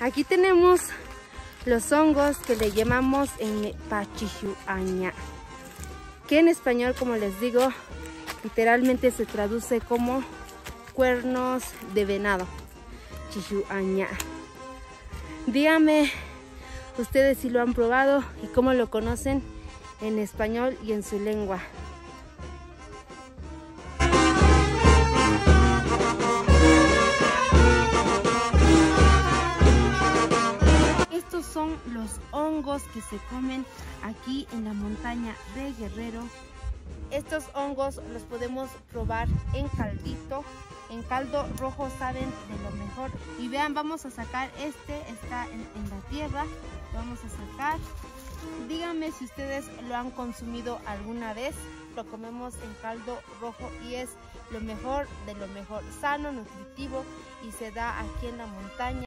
Aquí tenemos los hongos que le llamamos en pachichuaña, que en español, como les digo, literalmente se traduce como cuernos de venado, chichuaña. Díganme ustedes si lo han probado y cómo lo conocen en español y en su lengua. Los hongos que se comen aquí en la montaña de Guerrero. Estos hongos los podemos probar en caldito, en caldo rojo saben de lo mejor. Y vean, vamos a sacar este, está en, en la tierra, vamos a sacar. Díganme si ustedes lo han consumido alguna vez. Lo comemos en caldo rojo y es lo mejor de lo mejor, sano, nutritivo y se da aquí en la montaña.